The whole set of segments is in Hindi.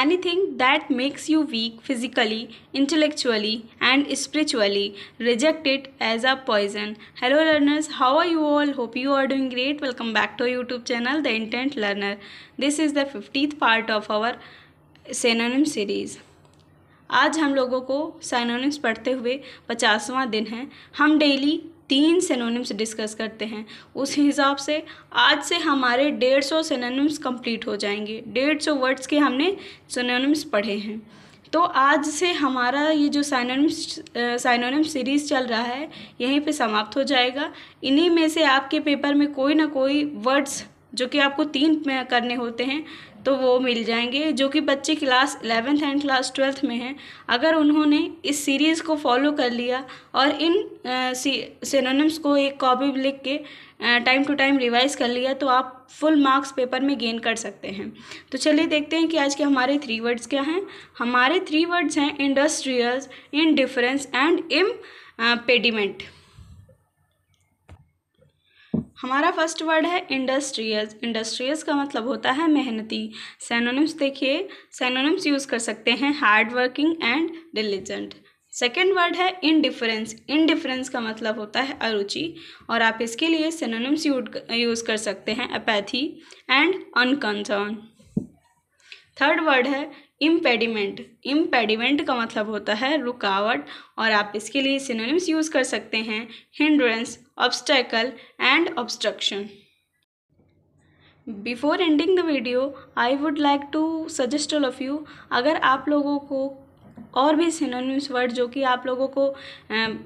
anything that makes you weak physically, intellectually, and spiritually. Reject it as a poison. Hello, learners. How are you all? Hope you are doing great. Welcome back to our YouTube channel, The Intent Learner. This is the 50th part of our synonym series. आज हम लोगों को साइनोनिम्स पढ़ते हुए पचासवां दिन है हम डेली तीन सिनोनिम्स डिस्कस करते हैं। उस हिसाब से आज से हमारे डेढ़ सौ सिनोनिम्स कंप्लीट हो जाएँगे। डेढ़ सौ वर्ड्स के हमने सिनोनिम्स पढ़े हैं। तो आज से हमारा ये जो साइनोनिम्स साइनोनिम सीरीज़ चल रहा है, यहीं पे समाप्त हो जाएगा। इन्हीं में से आपके पेपर में कोई ना कोई वर्ड्स जो कि आपको तीन करने होते हैं तो वो मिल जाएँगे, जो कि बच्चे class eleventh and class twelfth में हैं। अगर उन्होंने इस सीरीज़ को फॉलो कर लिया और इन सिनोनिम्स को एक कॉपी लिख के टाइम टू टाइम रिवाइज कर लिया तो आप फुल मार्क्स पेपर में गेन कर सकते हैं। तो चलिए देखते हैं कि आज के हमारे थ्री वर्ड्स क्या हैं। हमारे थ्री वर्ड्स हैं industrious indifference and impediment हमारा फ़र्स्ट वर्ड है इंडस्ट्रियस इंडस्ट्रियस का मतलब होता है मेहनती। सैनोनिम्स देखिए। सैनोनिम्स यूज़ कर सकते हैं hard working and diligent second word है इनडिफरेंस इनडिफरेंस का मतलब होता है अरुचि। और आप इसके लिए सिनोनिम्स यूज़ कर सकते हैं apathy and unconcern third word है इम्पेडिमेंट इम्पेडिमेंट का मतलब होता है रुकावट और आप इसके लिए सिनोनिम्स यूज़ कर सकते हैं hindrance obstacle and obstruction before ending the video I would like to suggest all of you अगर आप लोगों को और भी सिनोनिम्स वर्ड जो कि आप लोगों को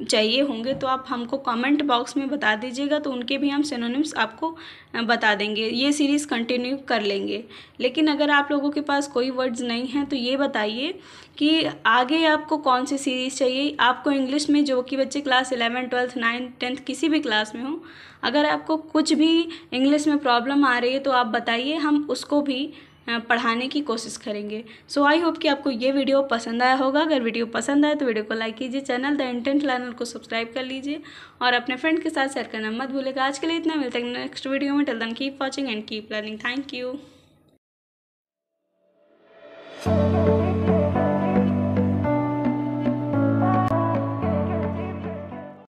चाहिए होंगे तो आप हमको कमेंट बॉक्स में बता दीजिएगा तो उनके भी हम सिनोनिम्स आपको बता देंगे। ये सीरीज़ कंटिन्यू कर लेंगे। लेकिन अगर आप लोगों के पास कोई वर्ड्स नहीं हैं तो ये बताइए कि आगे आपको कौन सी सीरीज़ चाहिए? आपको इंग्लिश में, जो कि बच्चे class eleven twelfth ninth tenth किसी भी क्लास में हो, अगर आपको कुछ भी इंग्लिश में प्रॉब्लम आ रही है तो आप बताइए, हम उसको भी पढ़ाने की कोशिश करेंगे। सो आई होप कि आपको ये वीडियो पसंद आया होगा। अगर वीडियो पसंद आए तो वीडियो को लाइक कीजिए चैनल द इंटेंट लर्नर को सब्सक्राइब कर लीजिए और अपने फ्रेंड के साथ शेयर करना मत भूलेगा आज के लिए इतना। मिलता है नेक्स्ट वीडियो में। Till then keep watching and keep learning thank you